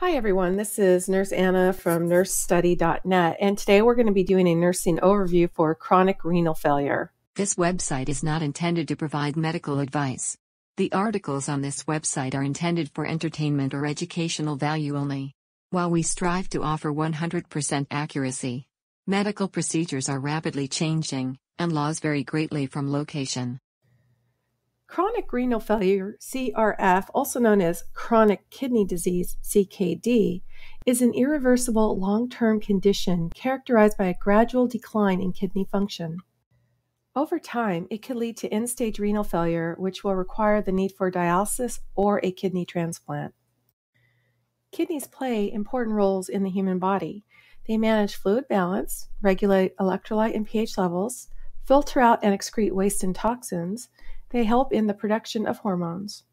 Hi, everyone. This is Nurse Anna from nursestudy.net, and today we're going to be doing a nursing overview for chronic renal failure. This website is not intended to provide medical advice. The articles on this website are intended for entertainment or educational value only. While we strive to offer 100% accuracy, medical procedures are rapidly changing, and laws vary greatly from location. Chronic renal failure, CRF, also known as chronic kidney disease, CKD, is an irreversible long term condition characterized by a gradual decline in kidney function. Over time, it could lead to end stage renal failure, which will require the need for dialysis or a kidney transplant. Kidneys play important roles in the human body. They manage fluid balance, regulate electrolyte and pH levels, filter out and excrete waste and toxins, they help in the production of hormones.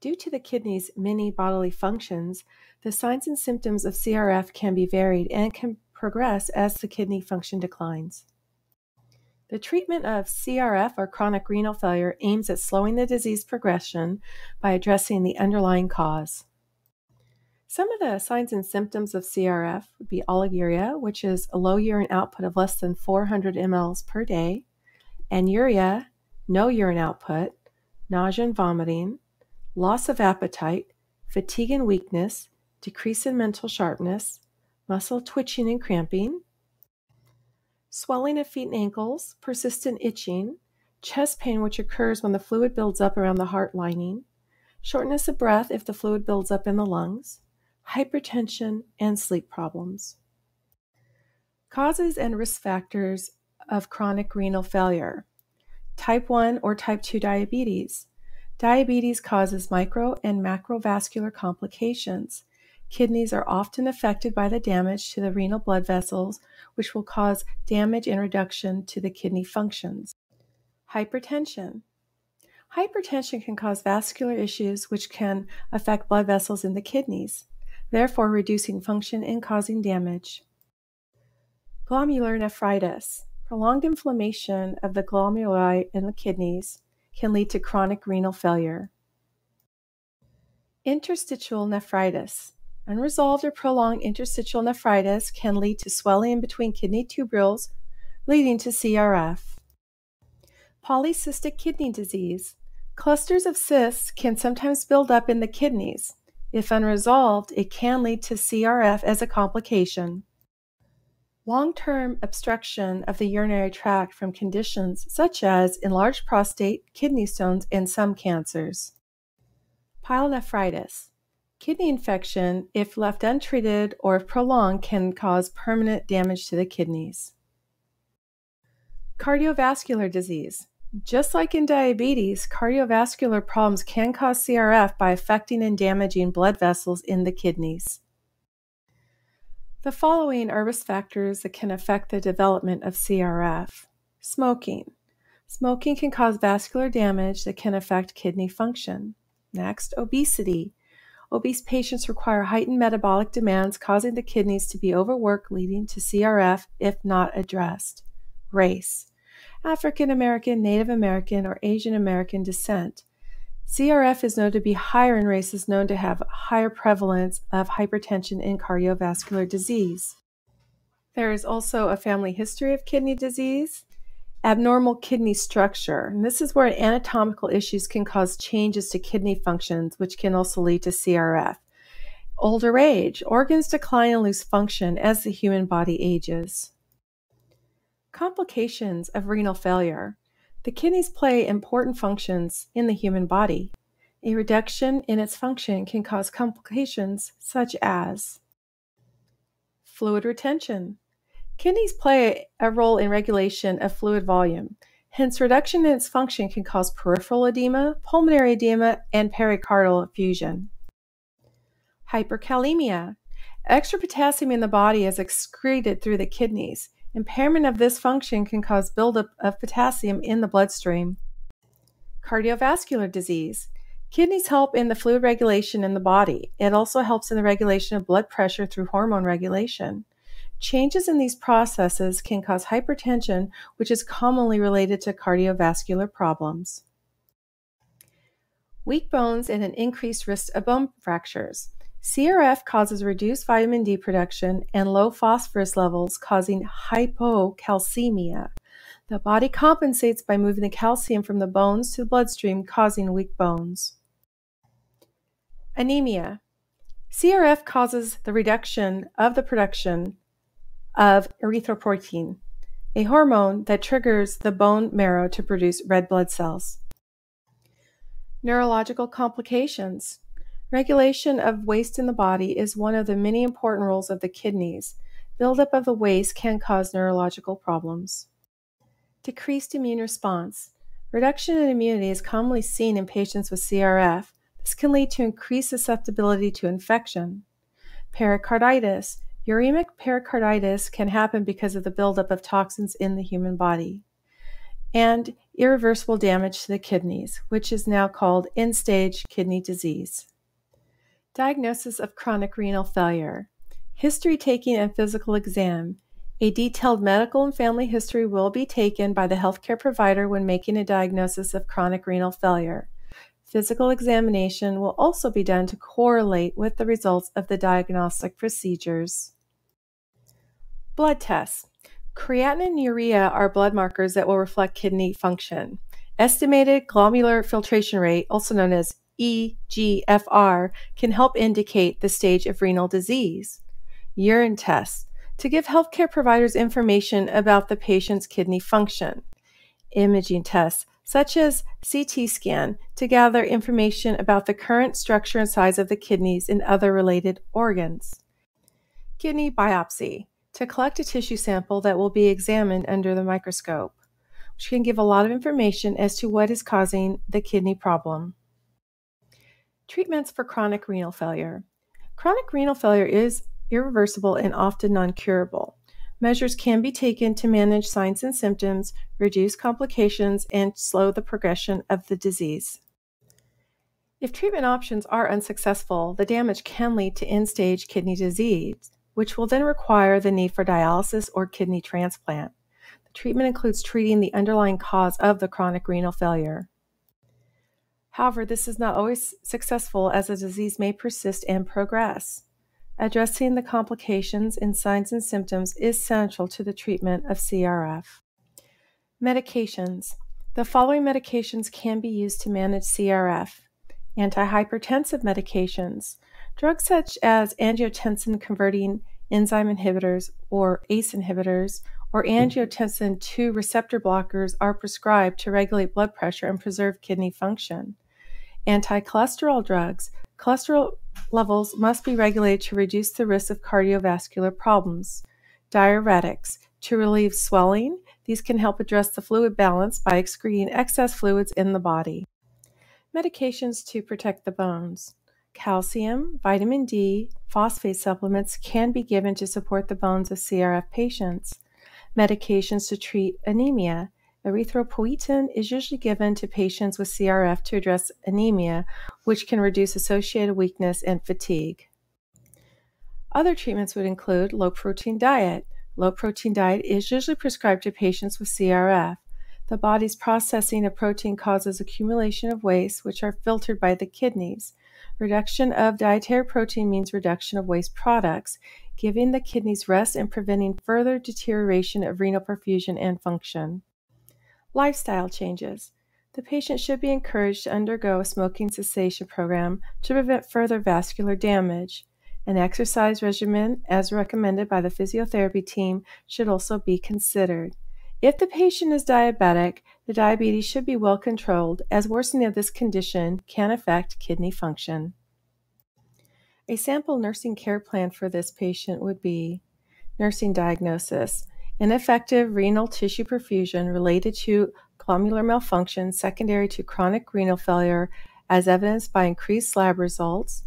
Due to the kidney's many bodily functions, the signs and symptoms of CRF can be varied and can progress as the kidney function declines. The treatment of CRF or chronic renal failure aims at slowing the disease progression by addressing the underlying cause. Some of the signs and symptoms of CRF would be oliguria, which is a low urine output of less than 400 mLs per day, anuria, no urine output, nausea and vomiting, loss of appetite, fatigue and weakness, decrease in mental sharpness, muscle twitching and cramping, swelling of feet and ankles, persistent itching, chest pain, which occurs when the fluid builds up around the heart lining, shortness of breath if the fluid builds up in the lungs, hypertension, and sleep problems. Causes and risk factors of chronic renal failure type 1 or type 2 diabetes. Diabetes causes micro and macrovascular complications. Kidneys are often affected by the damage to the renal blood vessels, which will cause damage and reduction to the kidney functions. Hypertension. Hypertension can cause vascular issues which can affect blood vessels in the kidneys, therefore reducing function and causing damage. Glomerulonephritis. Prolonged inflammation of the glomeruli in the kidneys can lead to chronic renal failure. Interstitial nephritis. Unresolved or prolonged interstitial nephritis can lead to swelling between kidney tubules, leading to CRF. Polycystic kidney disease. Clusters of cysts can sometimes build up in the kidneys. If unresolved, it can lead to CRF as a complication. Long term obstruction of the urinary tract from conditions such as enlarged prostate, kidney stones, and some cancers. Pyelonephritis. Kidney infection, if left untreated or if prolonged, can cause permanent damage to the kidneys. Cardiovascular disease. Just like in diabetes, cardiovascular problems can cause CRF by affecting and damaging blood vessels in the kidneys. The following are risk factors that can affect the development of CRF. Smoking. Smoking can cause vascular damage that can affect kidney function. Next, obesity. Obese patients require heightened metabolic demands, causing the kidneys to be overworked, leading to CRF if not addressed. Race. African American, Native American, or Asian American descent. CRF is known to be higher in races known to have higher prevalence of hypertension and cardiovascular disease. There is also a family history of kidney disease, abnormal kidney structure. And this is where anatomical issues can cause changes to kidney functions, which can also lead to CRF. Older age, organs decline and lose function as the human body ages. Complications of renal failure. The kidneys play important functions in the human body. A reduction in its function can cause complications such as fluid retention. Kidneys play a role in regulation of fluid volume. Hence, reduction in its function can cause peripheral edema, pulmonary edema, and pericardial effusion. Hyperkalemia. Extra potassium in the body is excreted through the kidneys. Impairment of this function can cause buildup of potassium in the bloodstream. Cardiovascular disease. Kidneys help in the fluid regulation in the body. It also helps in the regulation of blood pressure through hormone regulation. Changes in these processes can cause hypertension, which is commonly related to cardiovascular problems. Weak bones and an increased risk of bone fractures. CRF causes reduced vitamin D production and low phosphorus levels, causing hypocalcemia. The body compensates by moving the calcium from the bones to the bloodstream, causing weak bones. Anemia. CRF causes the reduction of the production of erythropoietin, a hormone that triggers the bone marrow to produce red blood cells. Neurological complications. Regulation of waste in the body is one of the many important roles of the kidneys. Buildup of the waste can cause neurological problems. Decreased immune response. Reduction in immunity is commonly seen in patients with CRF. This can lead to increased susceptibility to infection. Pericarditis. Uremic pericarditis can happen because of the buildup of toxins in the human body. And irreversible damage to the kidneys, which is now called end stage kidney disease. Diagnosis of chronic renal failure. History taking and physical exam. A detailed medical and family history will be taken by the healthcare provider when making a diagnosis of chronic renal failure. Physical examination will also be done to correlate with the results of the diagnostic procedures. Blood tests. Creatinine and urea are blood markers that will reflect kidney function. Estimated glomerular filtration rate, also known as EGFR, can help indicate the stage of renal disease. Urine tests to give healthcare providers information about the patient's kidney function. Imaging tests, such as CT scan, to gather information about the current structure and size of the kidneys and other related organs. Kidney biopsy, to collect a tissue sample that will be examined under the microscope, which can give a lot of information as to what is causing the kidney problem. Treatments for chronic renal failure. Chronic renal failure is irreversible and often non curable. Measures can be taken to manage signs and symptoms, reduce complications, and slow the progression of the disease. If treatment options are unsuccessful, the damage can lead to end stage kidney disease, which will then require the need for dialysis or kidney transplant. The treatment includes treating the underlying cause of the chronic renal failure. However, this is not always successful as the disease may persist and progress. Addressing the complications in signs and symptoms is central to the treatment of CRF. Medications. The following medications can be used to manage CRF antihypertensive medications, drugs such as angiotensin converting enzyme inhibitors or ACE inhibitors or angiotensin 2 receptor blockers are prescribed to regulate blood pressure and preserve kidney function. Anti cholesterol drugs, cholesterol levels must be regulated to reduce the risk of cardiovascular problems. Diuretics, to relieve swelling, these can help address the fluid balance by excreting excess fluids in the body. Medications to protect the bones. Calcium, vitamin D, phosphate supplements can be given to support the bones of CRF patients. Medications to treat anemia. Erythropoietin is usually given to patients with CRF to address anemia, which can reduce associated weakness and fatigue. Other treatments would include low protein diet. Low protein diet is usually prescribed to patients with CRF. The body's processing of protein causes accumulation of waste, which are filtered by the kidneys. Reduction of dietary protein means reduction of waste products, giving the kidneys rest and preventing further deterioration of renal perfusion and function. Lifestyle changes. The patient should be encouraged to undergo a smoking cessation program to prevent further vascular damage. An exercise regimen, as recommended by the physiotherapy team, should also be considered. If the patient is diabetic, the diabetes should be well controlled, as worsening of this condition can affect kidney function. A sample nursing care plan for this patient would be nursing diagnosis ineffective renal tissue perfusion related to glomerular malfunction secondary to chronic renal failure as evidenced by increased lab results,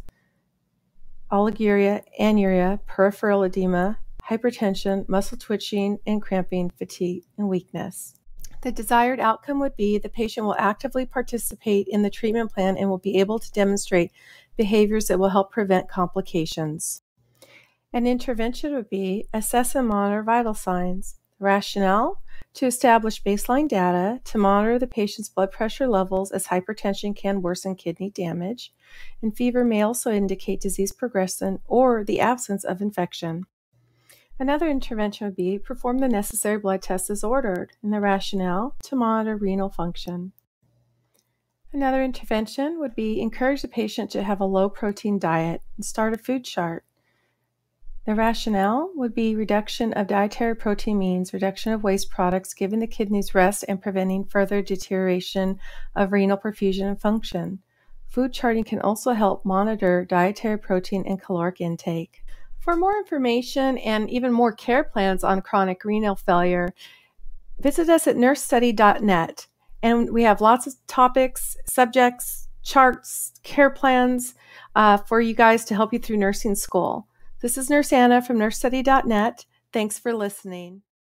oliguria, anuria, peripheral edema, hypertension, muscle twitching and cramping, fatigue, and weakness. The desired outcome would be the patient will actively participate in the treatment plan and will be able to demonstrate behaviors that will help prevent complications. An intervention would be assess and monitor vital signs. The rationale to establish baseline data to monitor the patient's blood pressure levels as hypertension can worsen kidney damage, and fever may also indicate disease progression or the absence of infection. Another intervention would be perform the necessary blood tests as ordered, and the rationale to monitor renal function. Another intervention would be encourage the patient to have a low protein diet and start a food chart. The rationale would be reduction of dietary protein means reduction of waste products, giving the kidneys rest and preventing further deterioration of renal perfusion and function. Food charting can also help monitor dietary protein and caloric intake. For more information and even more care plans on chronic renal failure, visit us at nursestudy.net. And we have lots of topics, subjects, charts, care plans uh, for you guys to help you through nursing school. This is Nurse Anna from nursestudy.net. Thanks for listening.